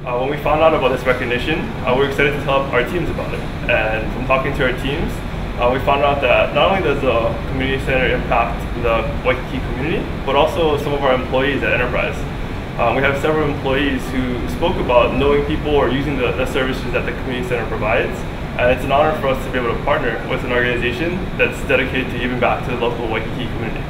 Uh, when we found out about this recognition, uh, we were excited to tell our teams about it. And from talking to our teams, uh, we found out that not only does the community center impact the Waikiki community, but also some of our employees at Enterprise. Um, we have several employees who spoke about knowing people or using the, the services that the community center provides. And it's an honor for us to be able to partner with an organization that's dedicated to giving back to the local Waikiki community.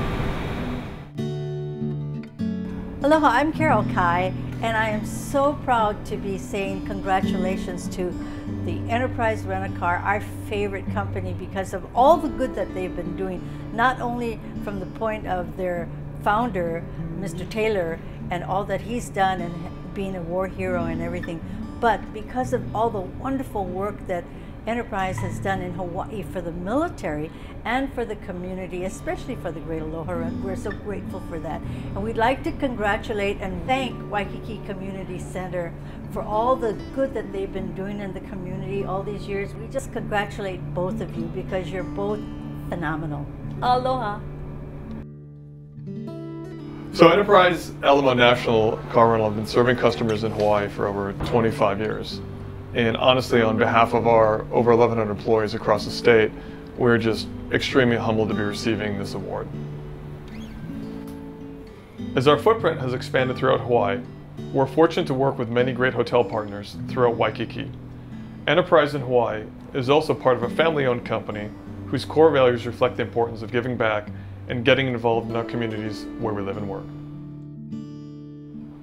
Aloha, I'm Carol Kai, and I am so proud to be saying congratulations to the Enterprise Rent-A-Car, our favorite company, because of all the good that they've been doing, not only from the point of their founder, Mr. Taylor, and all that he's done and being a war hero and everything, but because of all the wonderful work that Enterprise has done in Hawaii for the military and for the community, especially for the Great Aloha Run. We're so grateful for that. And we'd like to congratulate and thank Waikiki Community Center for all the good that they've been doing in the community all these years. We just congratulate both of you because you're both phenomenal. Aloha. So Enterprise Alamo National Car Rental have been serving customers in Hawaii for over 25 years. And honestly, on behalf of our over 1,100 employees across the state, we're just extremely humbled to be receiving this award. As our footprint has expanded throughout Hawaii, we're fortunate to work with many great hotel partners throughout Waikiki. Enterprise in Hawaii is also part of a family-owned company whose core values reflect the importance of giving back and getting involved in our communities where we live and work.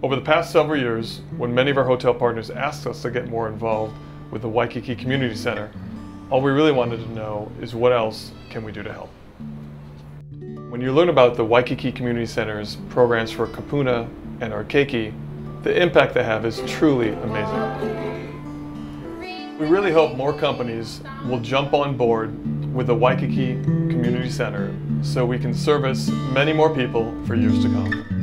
Over the past several years, when many of our hotel partners asked us to get more involved with the Waikiki Community Center, all we really wanted to know is what else can we do to help. When you learn about the Waikiki Community Center's programs for Kupuna and our Keiki, the impact they have is truly amazing. We really hope more companies will jump on board with the Waikiki Community Center so we can service many more people for years to come.